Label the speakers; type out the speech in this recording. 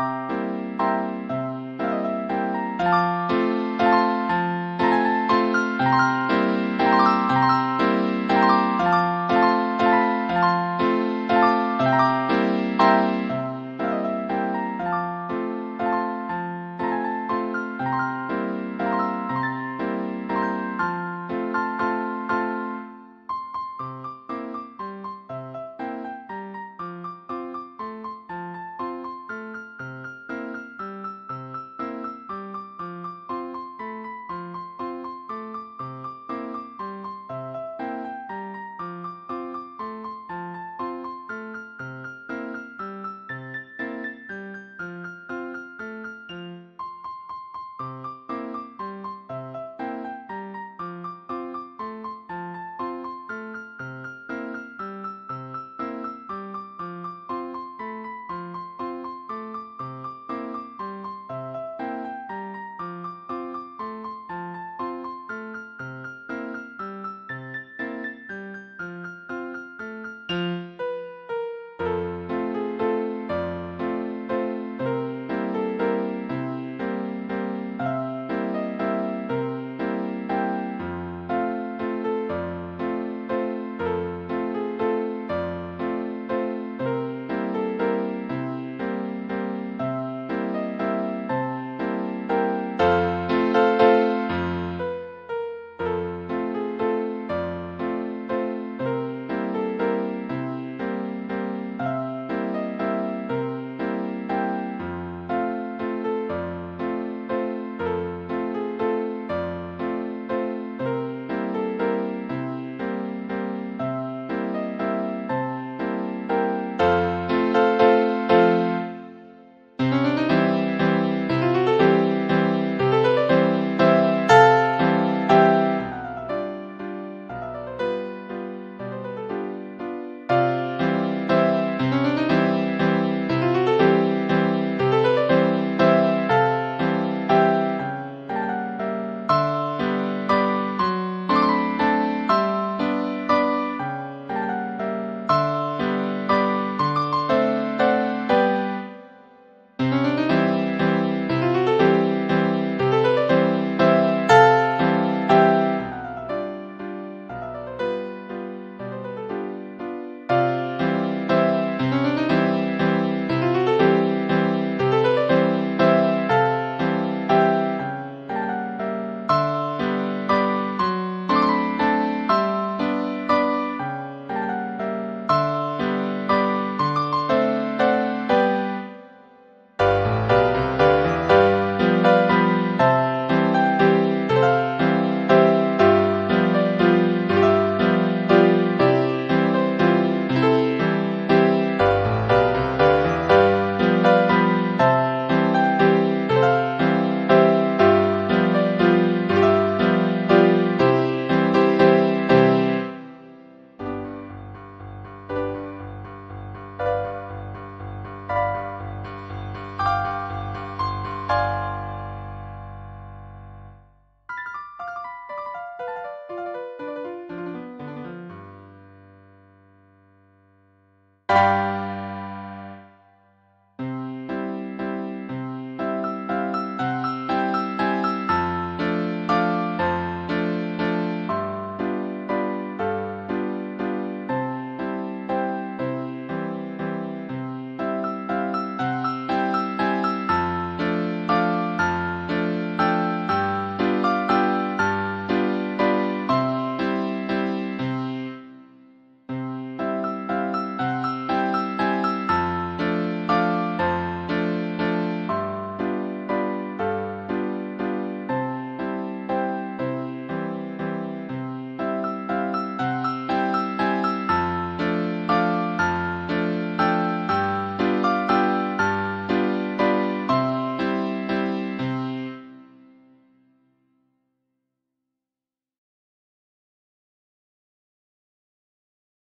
Speaker 1: you